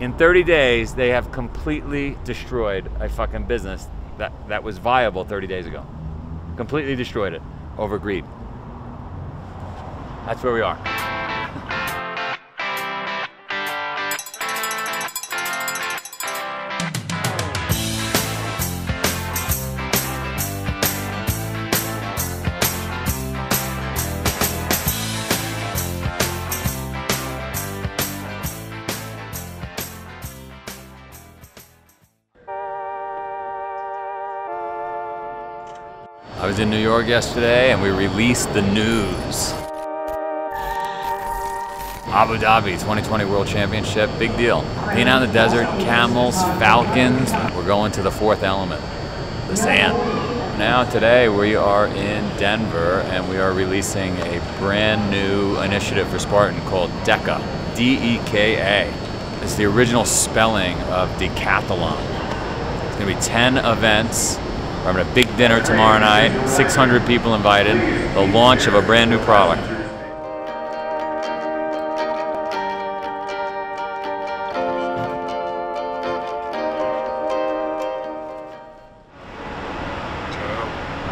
In 30 days, they have completely destroyed a fucking business that, that was viable 30 days ago. Completely destroyed it over greed. That's where we are. I was in New York yesterday and we released the news. Abu Dhabi 2020 World Championship, big deal. Being out in the desert, camels, falcons, we're going to the fourth element, the sand. Now today we are in Denver and we are releasing a brand new initiative for Spartan called DEKA, D-E-K-A. It's the original spelling of decathlon. It's gonna be 10 events we're having a big dinner tomorrow night, 600 people invited, the launch of a brand new product.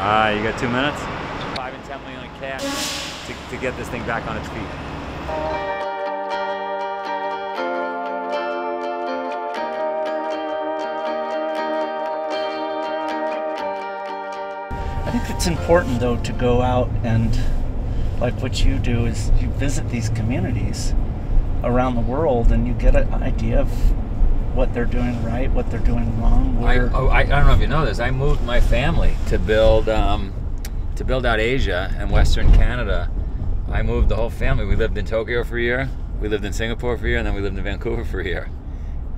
Ah, you got two minutes? Five and 10 million in cash to, to get this thing back on its feet. I think it's important though to go out and like what you do is you visit these communities around the world and you get an idea of what they're doing right, what they're doing wrong. I, oh, I, I don't know if you know this. I moved my family to build um, to build out Asia and Western Canada. I moved the whole family. We lived in Tokyo for a year. We lived in Singapore for a year, and then we lived in Vancouver for a year.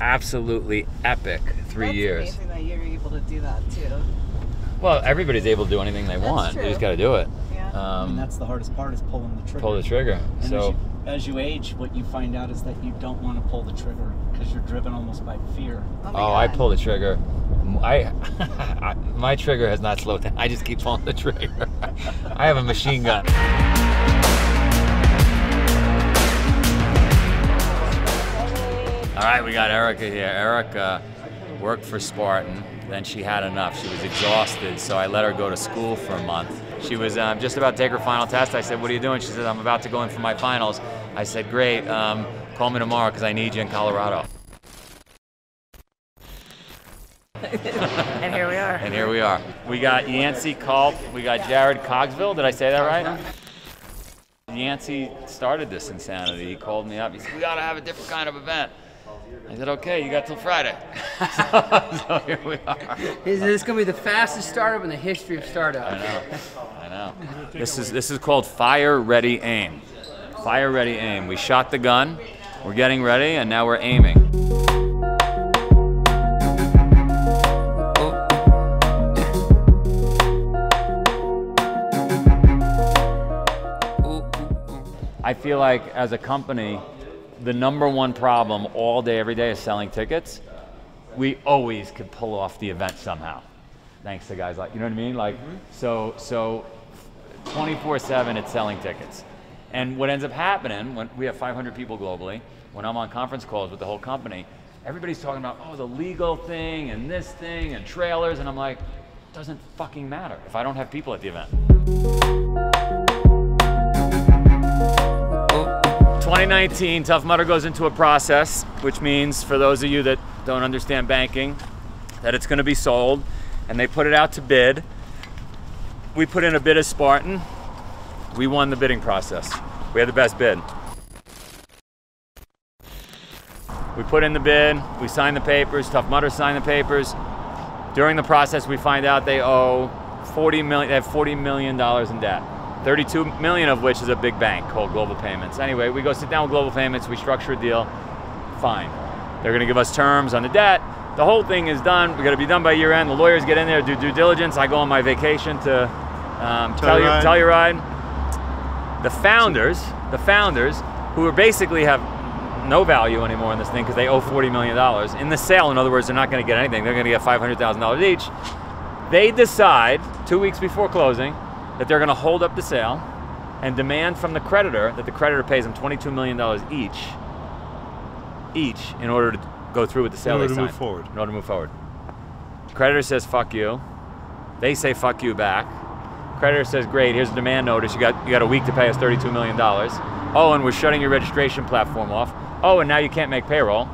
Absolutely epic three That's years. amazing that you're able to do that too. Well, everybody's able to do anything they That's want. They just got to do it. Yeah. Um, and that's the hardest part is pulling the trigger. pull the trigger. And so. as, you, as you age, what you find out is that you don't want to pull the trigger because you're driven almost by fear. Oh, Oh, I pull the trigger. I, I my trigger has not slowed down. I just keep pulling the trigger. I have a machine gun. All right, we got Erica here. Erica worked for Spartan. Then she had enough. She was exhausted, so I let her go to school for a month. She was um, just about to take her final test. I said, "What are you doing?" She said, "I'm about to go in for my finals." I said, "Great. Um, call me tomorrow because I need you in Colorado." And here we are. And here we are. We got Yancey Culp. We got Jared Cogsville. Did I say that right? Yancey started this insanity. He called me up. He said, "We got to have a different kind of event." I said, "Okay, you got till Friday." so, so here we are. Is this going to be the fastest startup in the history of I startups? know. I know. This is this is called Fire Ready Aim. Fire Ready Aim. We shot the gun. We're getting ready, and now we're aiming. I feel like as a company, the number one problem all day, every day is selling tickets. We always could pull off the event somehow, thanks to guys like you know what I mean. Like mm-hmm. so, so 24/7 it's selling tickets. And what ends up happening when we have 500 people globally, when I'm on conference calls with the whole company, everybody's talking about oh the legal thing and this thing and trailers, and I'm like, doesn't fucking matter if I don't have people at the event. 2019, Tough Mudder goes into a process, which means for those of you that don't understand banking, that it's going to be sold, and they put it out to bid. We put in a bid as Spartan. We won the bidding process. We had the best bid. We put in the bid. We signed the papers. Tough Mudder signed the papers. During the process, we find out they owe 40 million. They have 40 million dollars in debt. 32 million of which is a big bank called Global Payments. Anyway, we go sit down with Global Payments. We structure a deal. Fine. They're going to give us terms on the debt. The whole thing is done. We got to be done by year end. The lawyers get in there, do due diligence. I go on my vacation to um, tell you, Telluride. tell you ride. The founders, the founders, who are basically have no value anymore in this thing because they owe $40 million. In the sale, in other words, they're not going to get anything. They're going to get $500,000 each. They decide two weeks before closing that they're going to hold up the sale and demand from the creditor that the creditor pays them $22 million each each in order to go through with the sale In order they to move forward. In order to move forward. Creditor says fuck you. They say fuck you back. Creditor says great. Here's a demand notice. You got you got a week to pay us 32 million dollars. Oh, and we're shutting your registration platform off. Oh, and now you can't make payroll.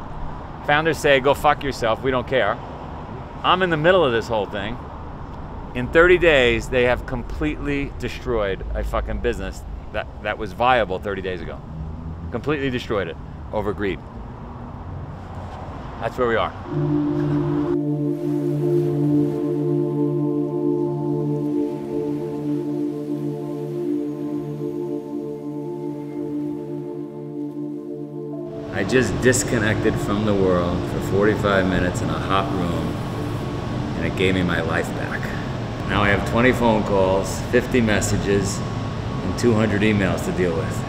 Founders say go fuck yourself. We don't care. I'm in the middle of this whole thing. In 30 days, they have completely destroyed a fucking business that, that was viable 30 days ago. Completely destroyed it over greed. That's where we are. I just disconnected from the world for 45 minutes in a hot room, and it gave me my life back. Now I have 20 phone calls, 50 messages, and 200 emails to deal with.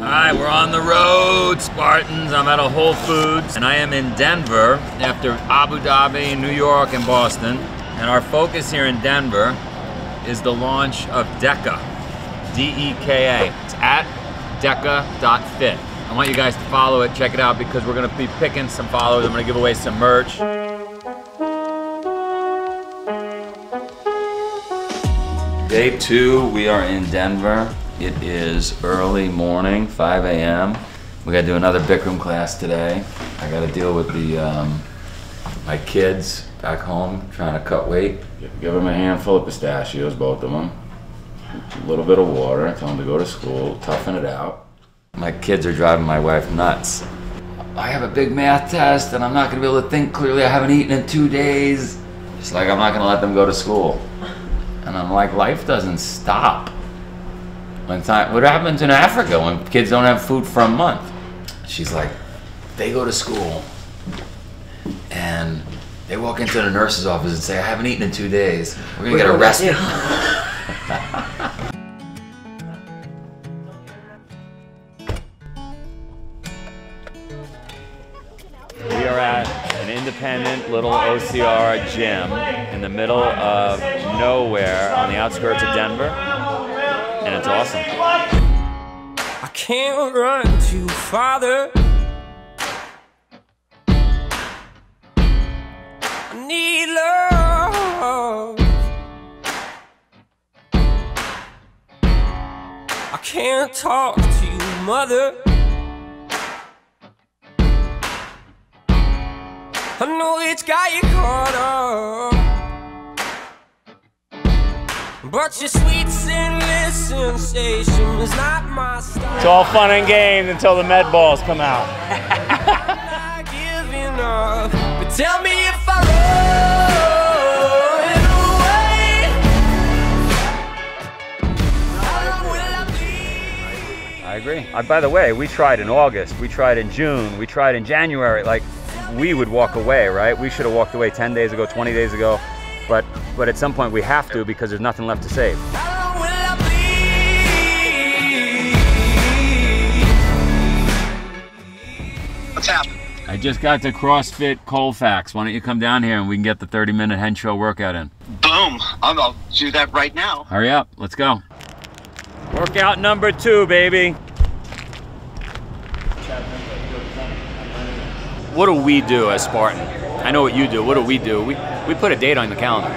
Right, we're on the road, Spartans. I'm at a Whole Foods, and I am in Denver after Abu Dhabi, New York, and Boston. And our focus here in Denver is the launch of DEKA, D-E-K-A. It's at deka.fit. I want you guys to follow it, check it out, because we're gonna be picking some followers. I'm gonna give away some merch. Day two, we are in Denver. It is early morning, 5 a.m. We gotta do another Bikram class today. I gotta deal with the um, my kids back home trying to cut weight. Give them a handful of pistachios, both of them. A little bit of water, tell them to go to school, toughen it out. My kids are driving my wife nuts. I have a big math test and I'm not gonna be able to think clearly. I haven't eaten in two days. It's like I'm not gonna let them go to school. And I'm like, life doesn't stop. When time, what happens in Africa when kids don't have food for a month? She's like, they go to school and they walk into the nurse's office and say, I haven't eaten in two days. We're gonna get arrested. little OCR gym in the middle of nowhere on the outskirts of Denver, and it's awesome. I can't run too farther. I need love. I can't talk to you, mother. Know it's got you caught up. But your sweet sinless sensation is not my style. It's all fun and games until the med balls come out. not giving up. But tell me if I run away. How long will I bleed? I agree. Uh, by the way, we tried in August, we tried in June, we tried in January. Like, we would walk away, right? We should have walked away 10 days ago, 20 days ago. But, but at some point we have to because there's nothing left to save. How long will I? What's happening? I just got to CrossFit Colfax. Why don't you come down here and we can get the 30 minute Hinshaw workout in? Boom. I'm, I'll do that right now. Hurry up, let's go. Workout number two, baby. What do we do as Spartan? I know what you do. What do we do? We, we put a date on the calendar.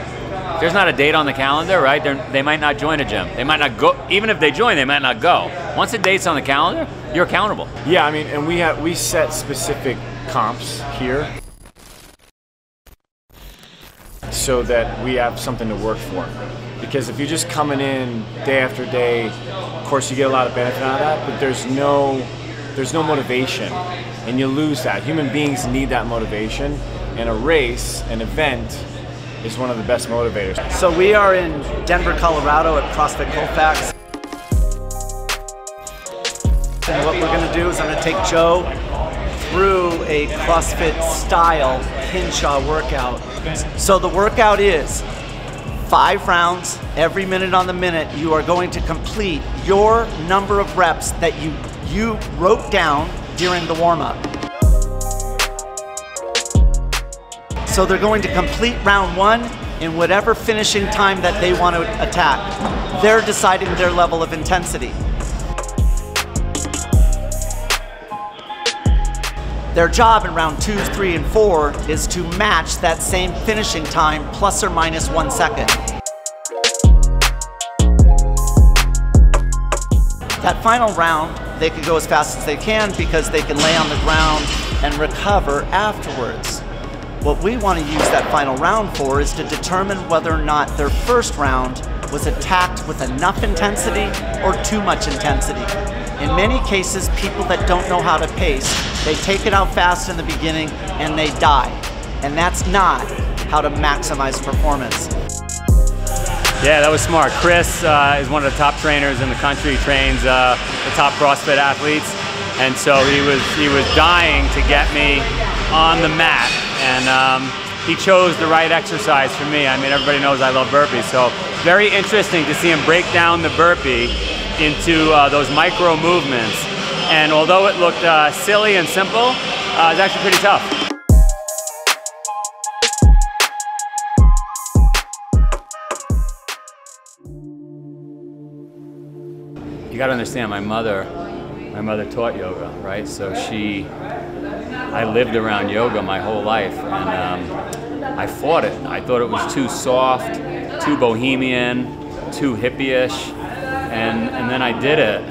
If there's not a date on the calendar, right? They might not join a gym. They might not go. Even if they join, they might not go. Once a date's on the calendar, you're accountable. Yeah, I mean, and we have we set specific comps here so that we have something to work for. Because if you're just coming in day after day, of course you get a lot of benefit out of that, but there's no there's no motivation and you lose that. Human beings need that motivation and a race, an event is one of the best motivators. So we are in Denver, Colorado at CrossFit Colfax. And what we're gonna do is I'm gonna take Joe through a CrossFit style Hinshaw workout. So the workout is five rounds, every minute on the minute, you are going to complete your number of reps that you, you wrote down during the warm-up. So they're going to complete round one, in whatever finishing time that they want to attack. They're deciding their level of intensity. Their job in round two, three, and four is to match that same finishing time plus or minus one second. That final round, they can go as fast as they can because they can lay on the ground and recover afterwards. What we want to use that final round for is to determine whether or not their first round was attacked with enough intensity or too much intensity. In many cases, people that don't know how to pace, they take it out fast in the beginning and they die. And that's not how to maximize performance. Yeah, that was smart. Chris uh, is one of the top trainers in the country. He trains uh, the top CrossFit athletes, and so he was he was dying to get me on the mat, and um, he chose the right exercise for me. I mean, everybody knows I love burpees, so very interesting to see him break down the burpee into uh, those micro movements. And although it looked uh, silly and simple, uh, it's actually pretty tough. You got to understand, my mother, my mother taught yoga, right? So she, I lived around yoga my whole life, and um, I fought it. I thought it was too soft, too bohemian, too hippie-ish, and and then I did it.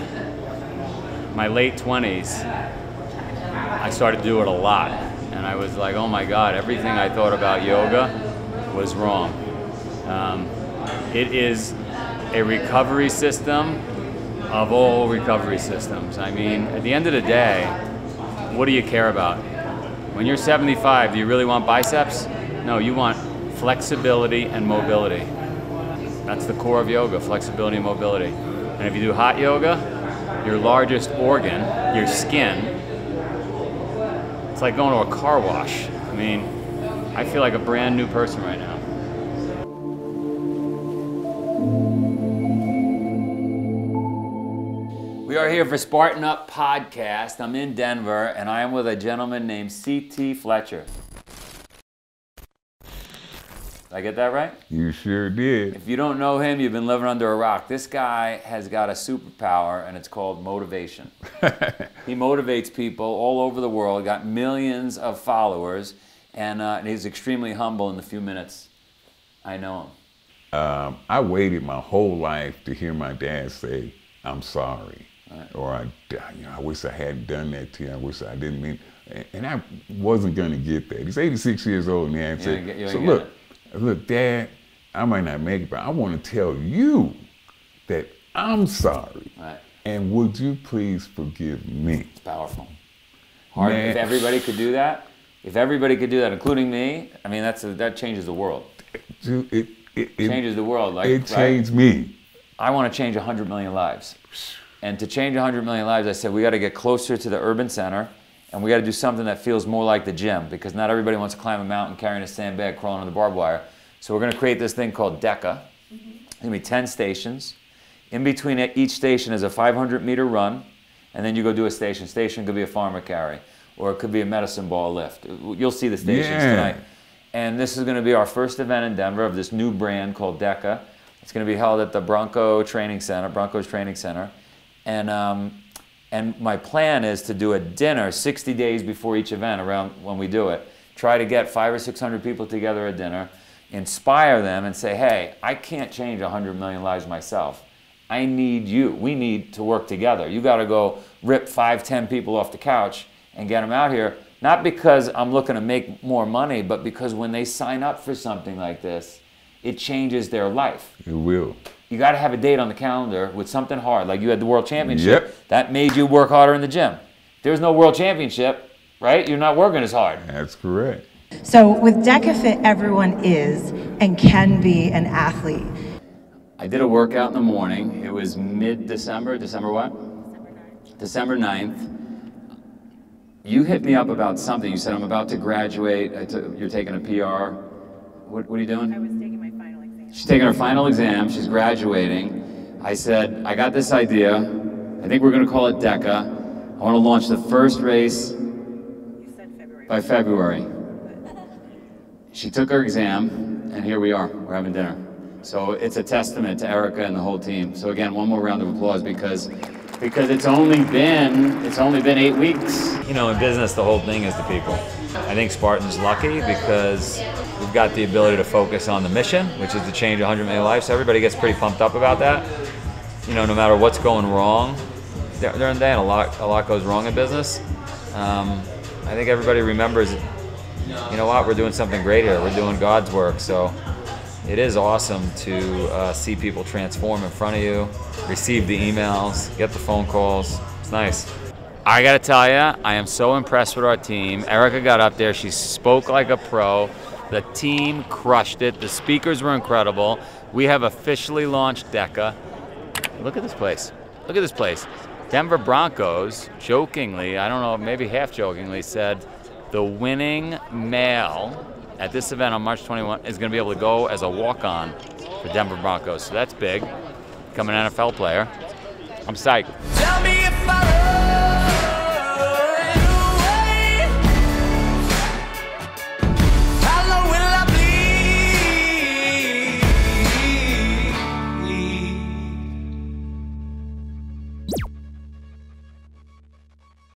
My late 20s, I started to do it a lot, and I was like, oh my God, everything I thought about yoga was wrong. Um, it is a recovery system of all recovery systems. I mean, at the end of the day, what do you care about? When you're 75, do you really want biceps? No, you want flexibility and mobility. That's the core of yoga, flexibility and mobility. And if you do hot yoga, your largest organ, your skin, it's like going to a car wash. I mean, I feel like a brand new person right now. We are here for Spartan Up Podcast. I'm in Denver and I am with a gentleman named C.T. Fletcher. Did I get that right? You sure did. If you don't know him, you've been living under a rock. This guy has got a superpower and it's called motivation. he motivates people all over the world, got millions of followers, and, uh, and he's extremely humble in the few minutes I know him. Um, I waited my whole life to hear my dad say, I'm sorry. Uh, or I, you know, I wish I hadn't done that to you. I wish I didn't mean. And I wasn't going to get that. He's 86 years old now. And said, get- so look, get look, Dad, I might not make it, but I want to tell you that I'm sorry. Right. And would you please forgive me? It's powerful. Hard. Man. If everybody could do that, if everybody could do that, including me, I mean, that's a, that changes the world. Dude, It, it, it, Changes the world. Like, it right? changed me. I want to change 100 million lives. And to change 100 million lives, I said we got to get closer to the urban center and we got to do something that feels more like the gym because not everybody wants to climb a mountain carrying a sandbag crawling on the barbed wire. So we're going to create this thing called DEKA. It's mm-hmm. going to be 10 stations. In between each station is a 500 meter run, and then you go do a station. Station could be a farmer carry, or it could be a medicine ball lift. You'll see the stations Yeah. tonight. And this is going to be our first event in Denver of this new brand called DEKA. It's going to be held at the Bronco Training Center, Broncos Training Center. And, um, and my plan is to do a dinner 60 days before each event around when we do it. Try to get five or 600 people together at dinner, inspire them, and say, hey, I can't change 100 million lives myself. I need you. We need to work together. You got to go rip five, ten people off the couch and get them out here. Not because I'm looking to make more money, but because when they sign up for something like this, it changes their life. It will. You got to have a date on the calendar with something hard, like you had the World Championship. Yep. That made you work harder in the gym. If there's no World Championship, right? You're not working as hard. That's correct. So with DEKAFIT, everyone is and can be an athlete. I did a workout in the morning. It was mid-December. December what? December 9th. You hit me up about something. You said, I'm about to graduate. I you're taking a PR. What, what are you doing? She's taking her final exam. She's graduating. I said, I got this idea. I think we're going to call it DEKA. I want to launch the first race by February. She took her exam, and here we are. We're having dinner. So it's a testament to Erica and the whole team. So again, one more round of applause because because it's only been it's only been eight weeks. You know, in business, the whole thing is the people. I think Spartan's lucky because we've got the ability to focus on the mission, which is to change 100 million lives. So everybody gets pretty pumped up about that. You know, no matter what's going wrong, during the day, and a lot a lot goes wrong in business. Um, I think everybody remembers, you know what, we're doing something great here. We're doing God's work. So it is awesome to uh, see people transform in front of you, receive the emails, get the phone calls. It's nice. I gotta tell you, I am so impressed with our team. Erica got up there, she spoke like a pro. The team crushed it. The speakers were incredible. We have officially launched DEKA. Look at this place. Look at this place. Denver Broncos, jokingly, I don't know, maybe half jokingly, said the winning male at this event on March 21 is going to be able to go as a walk-on for Denver Broncos. So that's big. Become an NFL player. I'm psyched.